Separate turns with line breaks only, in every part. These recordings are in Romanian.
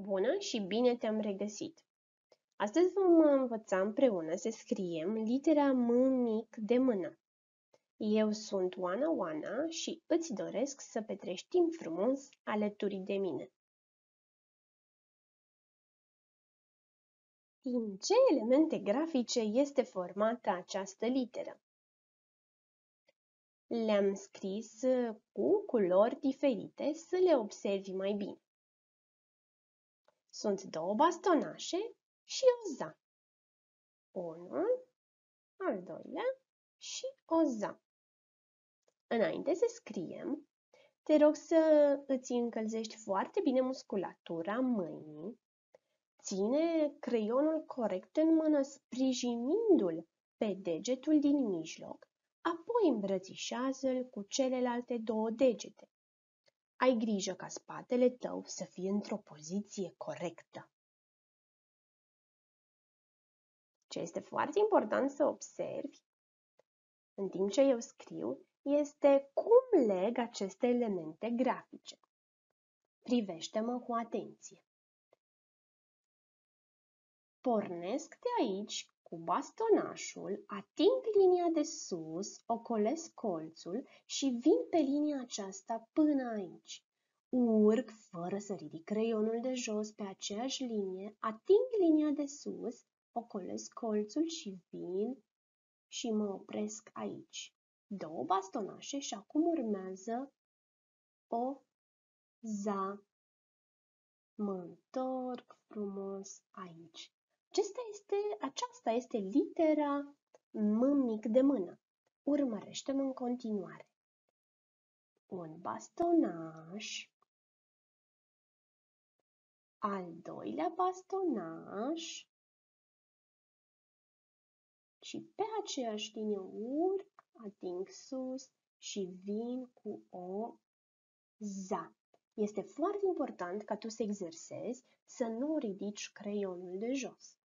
Bună și bine te-am regăsit! Astăzi vom învăța împreună să scriem litera M mic de mână. Eu sunt Oana Oana și îți doresc să petrești timp frumos alături de mine. Din ce elemente grafice este formată această literă? Le-am scris cu culori diferite să le observi mai bine. Sunt două bastonașe și o za. Unul, al doilea și o za. Înainte să scriem, te rog să îți încălzești foarte bine musculatura mâinii. Ține creionul corect în mână, sprijinindu-l pe degetul din mijloc, apoi îmbrățișează-l cu celelalte două degete. Ai grijă ca spatele tău să fie într-o poziție corectă. Ce este foarte important să observi în timp ce eu scriu este cum leg aceste elemente grafice. Privește-mă cu atenție. Pornesc de aici cu bastonașul, ating linia de sus, ocolesc colțul și vin pe linia aceasta până aici. Urc fără să ridic creionul de jos pe aceeași linie, ating linia de sus, ocolesc colțul și vin și mă opresc aici. Două bastonașe și acum urmează o za. Mă întorc frumos aici. Acesta este, aceasta este litera M mic de mână. urmărește în continuare. Un bastonaș, al doilea bastonaș și pe aceeași linie urc, ating sus și vin cu o za. Este foarte important ca tu să exersezi să nu ridici creionul de jos.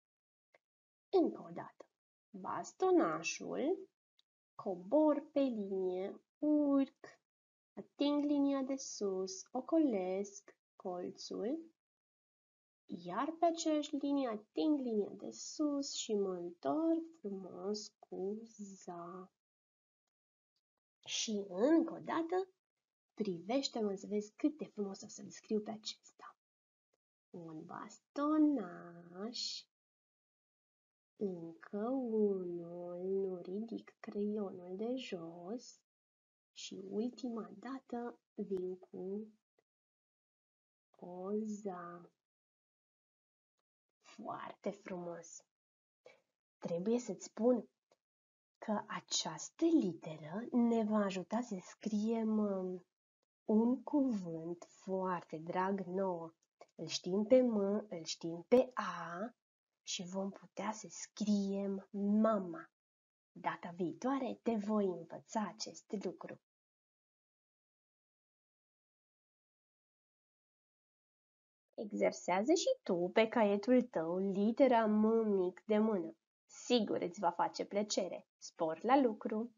Încă o dată. Bastonașul, cobor pe linie, urc, ating linia de sus, ocolesc colțul, iar pe aceeași linie ating linia de sus și mă întorc frumos cu za. Și încă o dată, privește-mă să vezi cât de frumos o să-l scriu pe acesta. Un bastonaș, încă unul, nu ridic creionul de jos și ultima dată vin cu o za. Foarte frumos! Trebuie să-ți spun că această literă ne va ajuta să scriem um, un cuvânt foarte drag nouă. Îl știm pe M, îl știm pe A și vom putea să scriem mama. Data viitoare te voi învăța acest lucru. Exersează și tu pe caietul tău litera M mic de mână. Sigur îți va face plăcere. Spor la lucru!